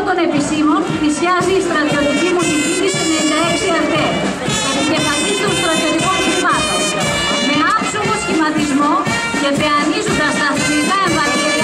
όλων των επισήμων θυσιάζει η στρατιωτική μουσική της 96 αρτέ, επικεφαλής των στρατιωτικών τμήματων, με άψογο σχηματισμό και πεανίζοντας τα θρηνικά εμβατήρια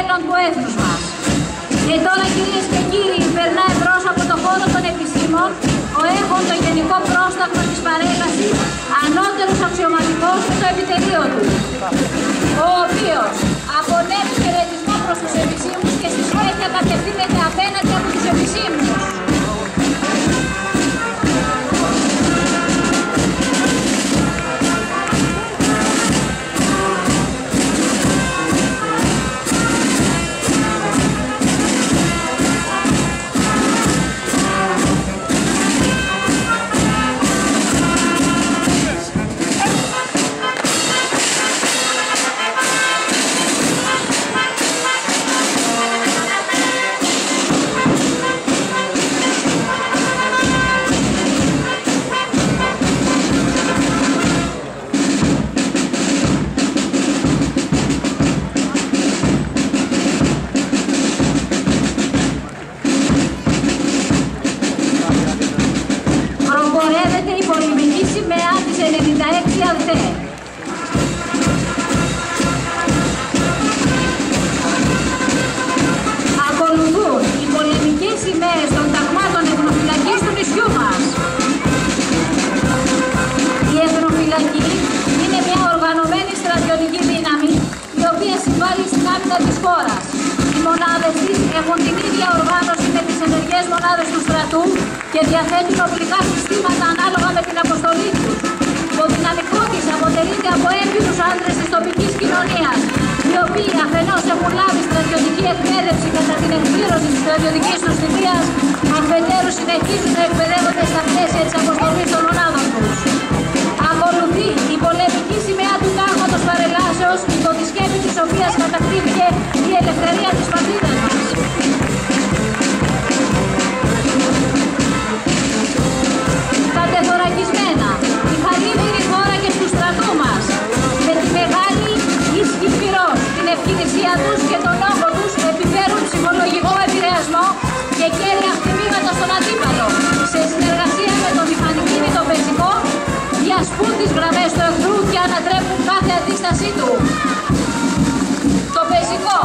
το μέλλον του έθνους μας. Και τώρα κυρίες και κύριοι, περνάει μπρος από το χώρο των επισήμων ο έχων το γενικό πρόσταγμα της παρέλασης, ανώτερος αξιωματικός με το επιτελείο του, ο οποίος απονέμει χαιρετισμό προς τους επισήμους 96 ΑΔΕ. Ακολουθούν οι πολεμικές σημαίες των ταγμάτων εθνοφυλακής του νησιού μας. Η εθνοφυλακή είναι μια οργανωμένη στρατιωτική δύναμη η οποία συμβάλλει στην άμυνα της χώρας. Οι μονάδες της έχουν την ίδια οργάνωση με τις ενεργές μονάδες του στρατού και διαθέτουν οπλικά συστήματα ανάλογα με την αποστολή τους. Το δυναμικό της αποτελείται από έμπειρους άντρες της τοπικής κοινωνίας, οι οποίοι αφενός έχουν λάβει στρατιωτική εκπαίδευση κατά την εκπλήρωση της στρατιωτικής τους θητείας, αφετέρου συνεχίζουν να εκπαιδεύονται στα πλαίσια της αποστολής των μονάδων τους. Ακολουθεί η πολεμική σημαία του τάγματος παρελάσεως, υπό τη σκέπη της οποίας κατακτήθηκε η ελευθερία της πατρίδας μας. Κατεθωρακισμένα, του εχθρού και ανατρέπουν κάθε αντίστασή του. Το πεζικό,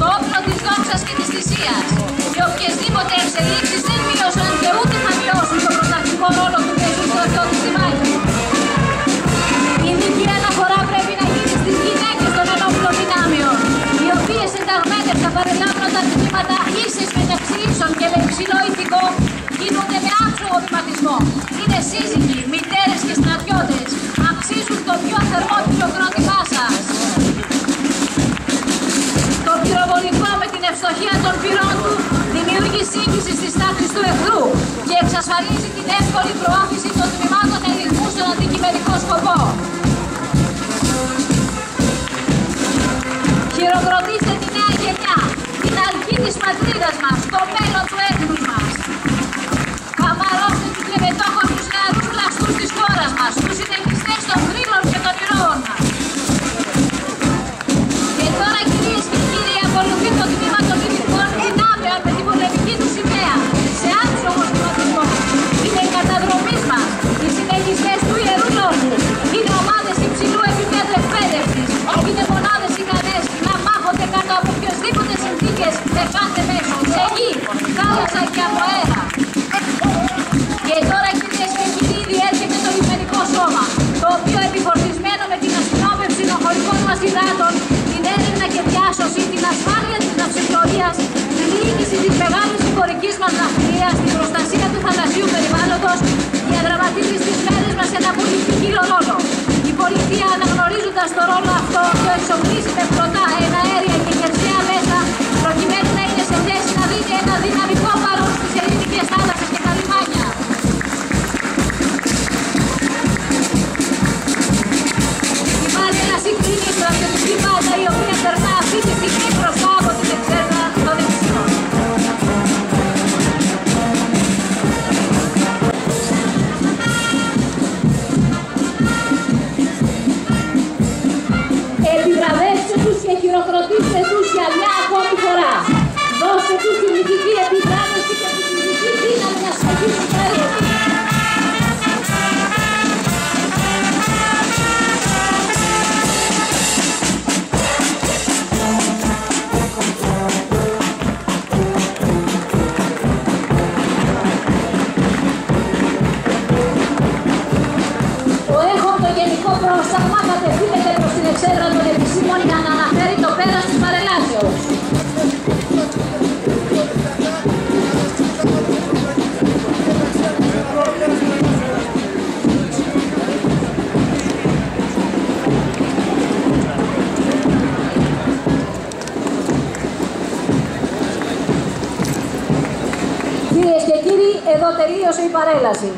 το όπλο της δόξας και της θυσίας και οποιασδήποτε εξελίξεις δεν μείωσαν ευστοχία των πυρών του δημιουργεί σύγχυση στις τάξεις του εχθρού και εξασφαλίζει την εύκολη προώθηση των τμήματων ελιγμού στον αντικειμενικό σκοπό. Χειροκροτήστε τη νέα γενιά, την αλκή της πατρίδας μας, το ασφάλεια της ναυσιπλοείας, την διοίκηση της μεγάλης υπορικής μας ναυτιλίας, την προστασία του θαλασσίου περιβάλλοντος, διαδραματίζει στις μέρες μας ένα πολύ ποικίλο ρόλο. Η πολιτεία αναγνωρίζοντας το ρόλο αυτό, το εξοπλίζει με πρωτά, εναέρια και από το συλλογική επιδράμωση και τη συλλογική δύναμη κατευθύνεται εδώ τελείωσε η παρέλαση.